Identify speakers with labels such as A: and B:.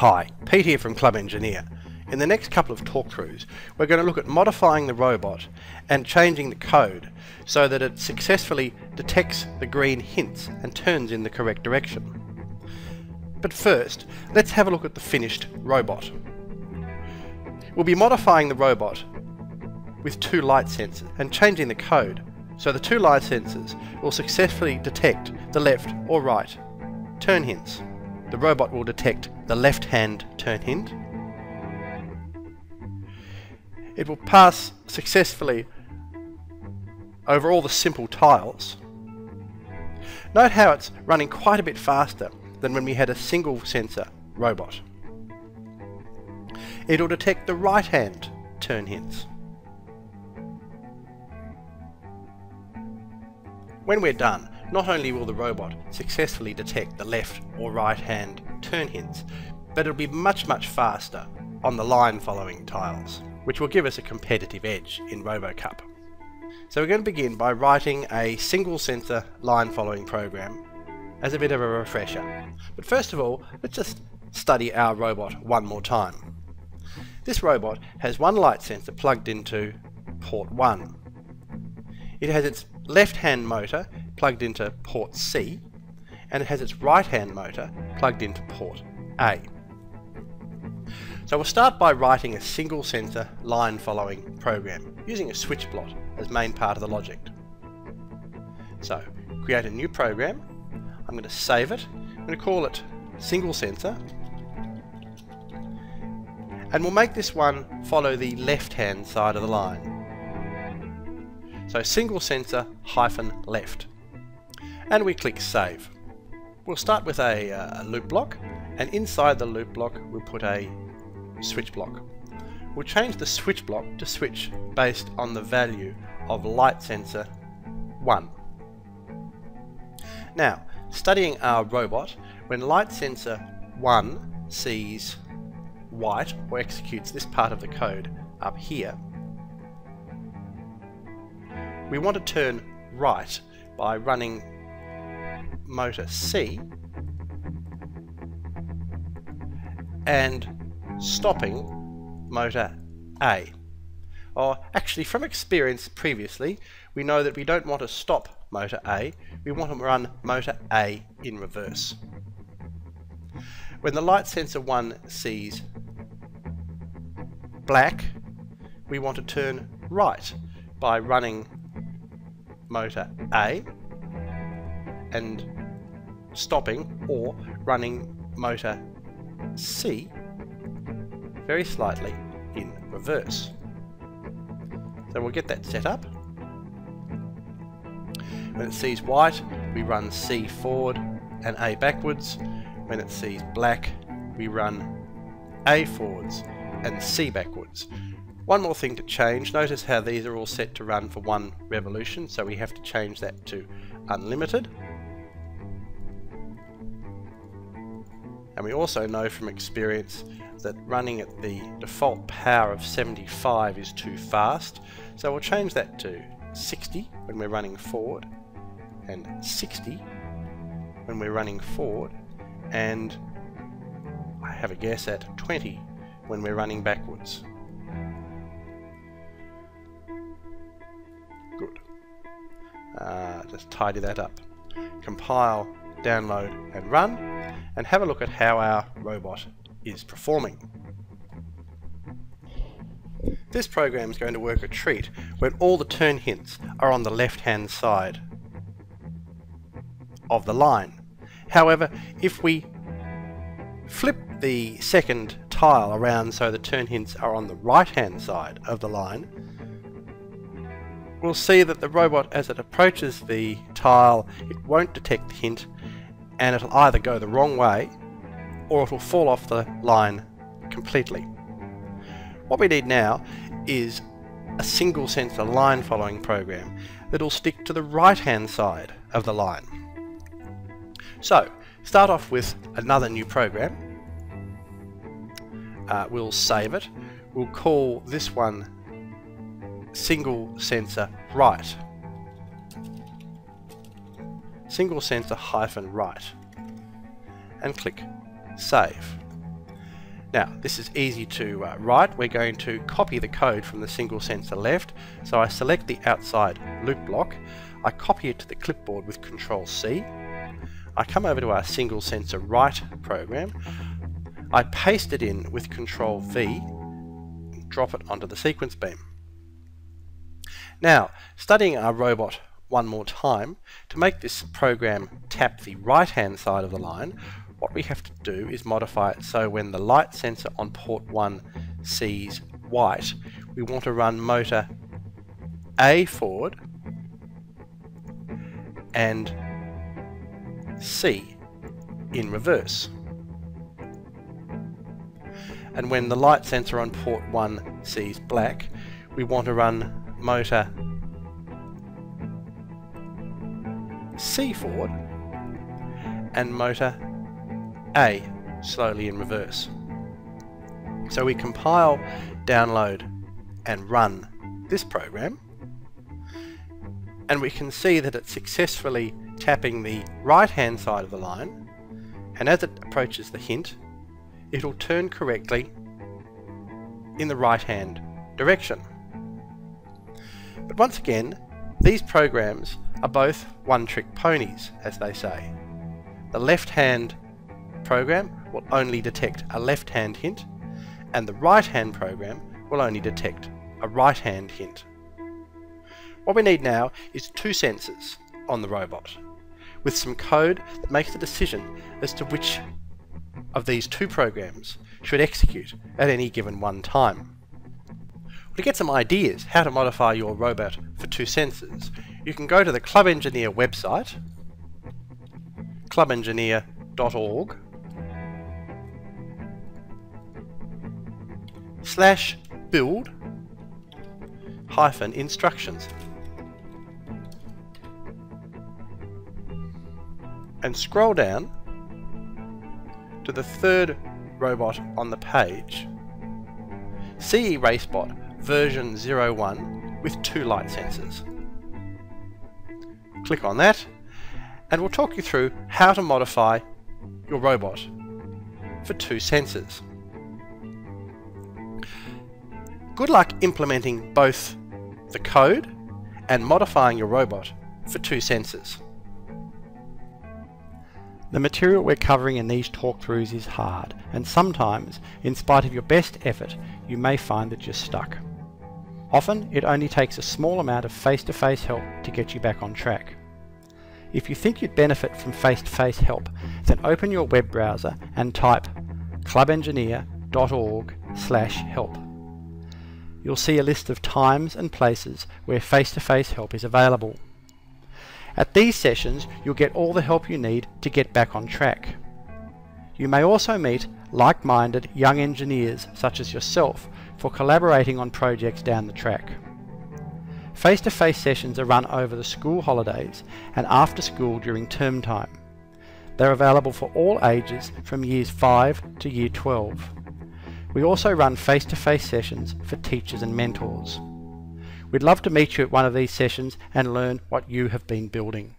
A: Hi, Pete here from Club Engineer. In the next couple of talkthroughs, we're going to look at modifying the robot and changing the code so that it successfully detects the green hints and turns in the correct direction. But first, let's have a look at the finished robot. We'll be modifying the robot with two light sensors and changing the code so the two light sensors will successfully detect the left or right turn hints. The robot will detect the left hand turn hint. It will pass successfully over all the simple tiles. Note how it's running quite a bit faster than when we had a single sensor robot. It'll detect the right hand turn hints. When we're done, not only will the robot successfully detect the left or right hand turn hints, but it'll be much much faster on the line following tiles, which will give us a competitive edge in RoboCup. So we're going to begin by writing a single sensor line following program as a bit of a refresher. But first of all, let's just study our robot one more time. This robot has one light sensor plugged into port 1. It has its left hand motor plugged into port C and it has its right hand motor plugged into port A. So we'll start by writing a single sensor line following program using a switch block as main part of the logic. So create a new program, I'm going to save it, I'm going to call it single sensor and we'll make this one follow the left hand side of the line. So single sensor hyphen left. And we click save. We'll start with a, uh, a loop block and inside the loop block we'll put a switch block. We'll change the switch block to switch based on the value of light sensor 1. Now, studying our robot, when light sensor 1 sees white or executes this part of the code up here, we want to turn right by running motor C and stopping motor A. Or actually from experience previously we know that we don't want to stop motor A, we want to run motor A in reverse. When the light sensor 1 sees black we want to turn right by running motor A and stopping or running motor C very slightly in reverse. So we'll get that set up. When it sees white, we run C forward and A backwards. When it sees black, we run A forwards and C backwards. One more thing to change, notice how these are all set to run for one revolution, so we have to change that to unlimited. And we also know from experience that running at the default power of 75 is too fast, so we'll change that to 60 when we're running forward, and 60 when we're running forward, and I have a guess at 20 when we're running backwards. Good. Uh, just tidy that up. Compile, download and run and have a look at how our robot is performing. This program is going to work a treat when all the turn hints are on the left hand side of the line. However, if we flip the second tile around so the turn hints are on the right hand side of the line, we'll see that the robot, as it approaches the tile, it won't detect the hint and it'll either go the wrong way or it'll fall off the line completely. What we need now is a single sensor line following program that'll stick to the right hand side of the line. So, start off with another new program. Uh, we'll save it. We'll call this one single sensor right. Single sensor hyphen right. And click save. Now, this is easy to uh, write. We're going to copy the code from the single sensor left. So I select the outside loop block. I copy it to the clipboard with Control C. I come over to our single sensor right program. I paste it in with Control V, drop it onto the sequence beam. Now, studying our robot one more time, to make this program tap the right hand side of the line, what we have to do is modify it so when the light sensor on port 1 sees white, we want to run motor A forward and C in reverse. And when the light sensor on port 1 sees black, we want to run motor C forward and motor A slowly in reverse. So we compile, download and run this program and we can see that it's successfully tapping the right hand side of the line and as it approaches the hint it'll turn correctly in the right hand direction. But once again these programs are both one-trick ponies, as they say. The left-hand program will only detect a left-hand hint, and the right-hand program will only detect a right-hand hint. What we need now is two sensors on the robot, with some code that makes a decision as to which of these two programs should execute at any given one time. To get some ideas how to modify your robot for two sensors, you can go to the Club Engineer website, clubengineer.org, slash build hyphen instructions. And scroll down to the third robot on the page, CE Racebot version 01 with two light sensors. Click on that and we'll talk you through how to modify your robot for two sensors. Good luck implementing both the code and modifying your robot for two sensors. The material we're covering in these talkthroughs is hard, and sometimes, in spite of your best effort, you may find that you're stuck. Often, it only takes a small amount of face-to-face -face help to get you back on track. If you think you'd benefit from face-to-face -face help, then open your web browser and type clubengineer.org help. You'll see a list of times and places where face-to-face -face help is available. At these sessions, you'll get all the help you need to get back on track. You may also meet like-minded young engineers such as yourself for collaborating on projects down the track. Face-to-face -face sessions are run over the school holidays and after school during term time. They're available for all ages from years 5 to year 12. We also run face-to-face -face sessions for teachers and mentors. We'd love to meet you at one of these sessions and learn what you have been building.